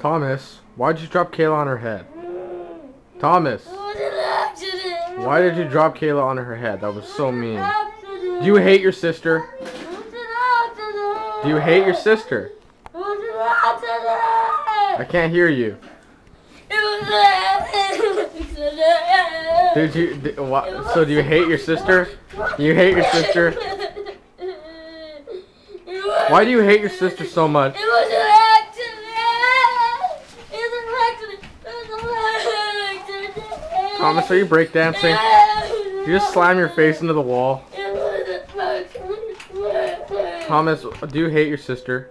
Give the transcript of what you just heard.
Thomas, why'd you drop Kayla on her head? Thomas, why did you drop Kayla on her head? That was so mean. Do you hate your sister? Do you hate your sister? I can't hear you. Did you? Did, wha- so do you hate your sister? You hate your sister? Why do you hate your sister so much? Thomas, are you breakdancing? You just slam your face into the wall. Thomas, do you hate your sister?